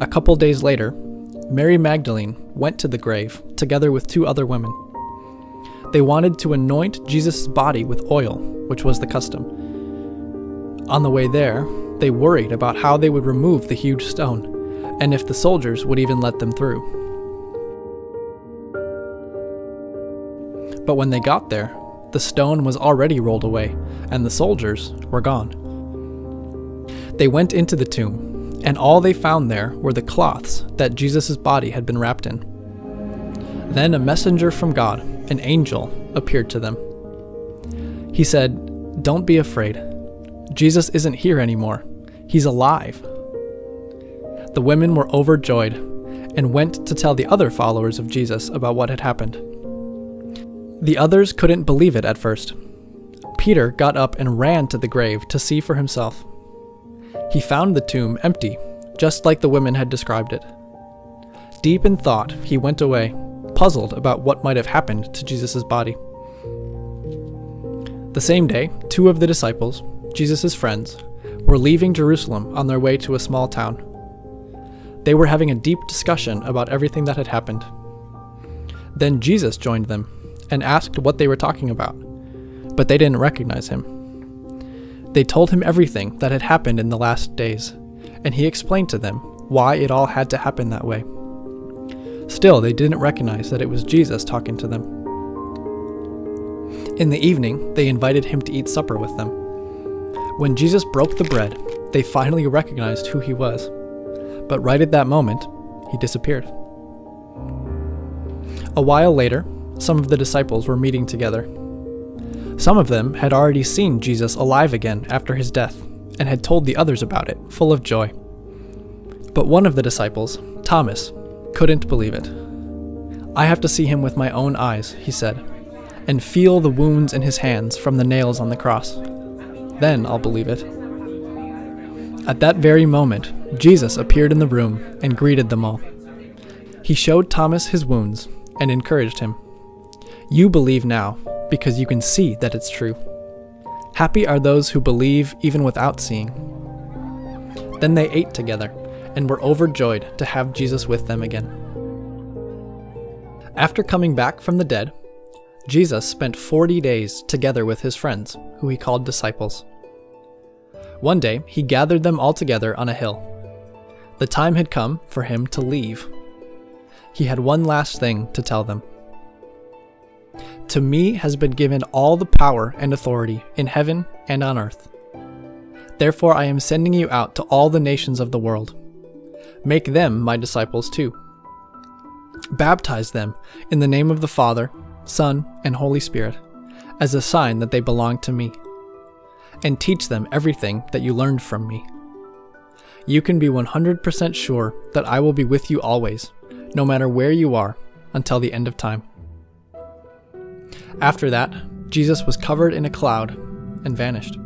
A couple days later, Mary Magdalene went to the grave together with two other women. They wanted to anoint Jesus' body with oil, which was the custom. On the way there, they worried about how they would remove the huge stone and if the soldiers would even let them through. But when they got there, the stone was already rolled away, and the soldiers were gone. They went into the tomb, and all they found there were the cloths that Jesus' body had been wrapped in. Then a messenger from God, an angel, appeared to them. He said, Don't be afraid. Jesus isn't here anymore. He's alive. The women were overjoyed and went to tell the other followers of Jesus about what had happened. The others couldn't believe it at first. Peter got up and ran to the grave to see for himself. He found the tomb empty, just like the women had described it. Deep in thought, he went away, puzzled about what might have happened to Jesus' body. The same day, two of the disciples, Jesus' friends, were leaving Jerusalem on their way to a small town. They were having a deep discussion about everything that had happened. Then Jesus joined them and asked what they were talking about, but they didn't recognize him. They told him everything that had happened in the last days, and he explained to them why it all had to happen that way. Still, they didn't recognize that it was Jesus talking to them. In the evening, they invited him to eat supper with them. When Jesus broke the bread, they finally recognized who he was but right at that moment, he disappeared. A while later, some of the disciples were meeting together. Some of them had already seen Jesus alive again after his death and had told the others about it, full of joy. But one of the disciples, Thomas, couldn't believe it. I have to see him with my own eyes, he said, and feel the wounds in his hands from the nails on the cross. Then I'll believe it. At that very moment, Jesus appeared in the room and greeted them all. He showed Thomas his wounds and encouraged him. You believe now because you can see that it's true. Happy are those who believe even without seeing. Then they ate together and were overjoyed to have Jesus with them again. After coming back from the dead, Jesus spent 40 days together with his friends, who he called disciples. One day, he gathered them all together on a hill. The time had come for him to leave. He had one last thing to tell them. To me has been given all the power and authority in heaven and on earth. Therefore, I am sending you out to all the nations of the world. Make them my disciples too. Baptize them in the name of the Father, Son, and Holy Spirit, as a sign that they belong to me and teach them everything that you learned from me. You can be 100% sure that I will be with you always, no matter where you are, until the end of time. After that, Jesus was covered in a cloud and vanished.